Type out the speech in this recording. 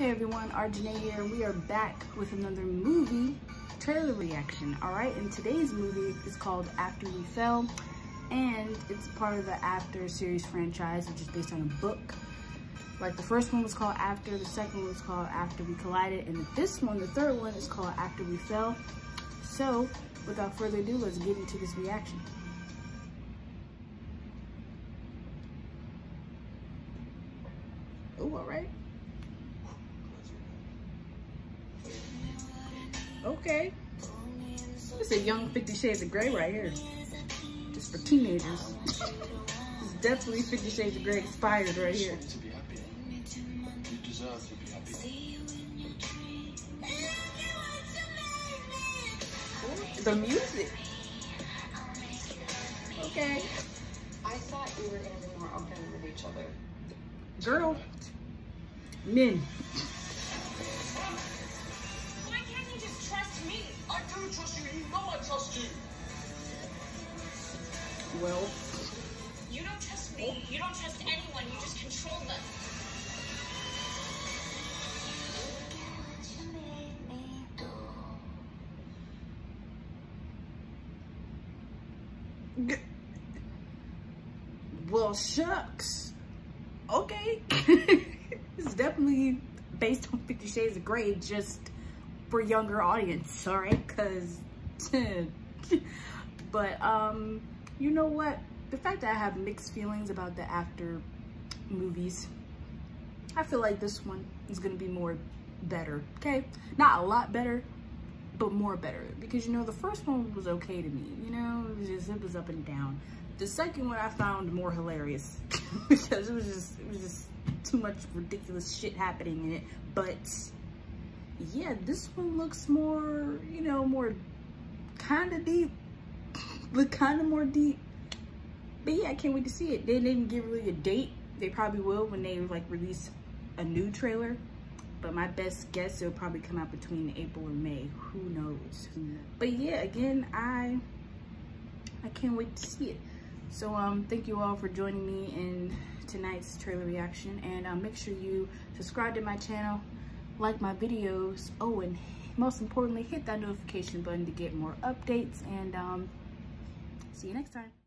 Hey everyone, Arjane here. We are back with another movie trailer reaction. All right, and today's movie is called After We Fell, and it's part of the After series franchise, which is based on a book. Like the first one was called After, the second one was called After We Collided, and this one, the third one, is called After We Fell. So, without further ado, let's get into this reaction. Oh, all right. Okay. It's a young Fifty Shades of Grey right here. Just for teenagers. it's definitely Fifty Shades of Grey expired right here. The music. Okay. I thought we were going to be more open with each other. Girl. Men. Well, You don't trust me. You don't trust anyone. You just control them. well, shucks. Okay. it's definitely based on Fifty Shades of Grey, just for younger audience, all right? Because, but, um, you know what? The fact that I have mixed feelings about the after movies, I feel like this one is going to be more better, okay? Not a lot better, but more better. Because, you know, the first one was okay to me, you know? It was just, it was up and down. The second one I found more hilarious because it was just, it was just too much ridiculous shit happening in it. But, yeah, this one looks more, you know, more kind of deep. Look kind of more deep. But yeah, I can't wait to see it. They didn't give really a date. They probably will when they like release a new trailer. But my best guess it'll probably come out between April and May. Who knows? But yeah, again, I I can't wait to see it. So um, thank you all for joining me in tonight's trailer reaction. And um, make sure you subscribe to my channel, like my videos. Oh, and most importantly, hit that notification button to get more updates. And um, see you next time.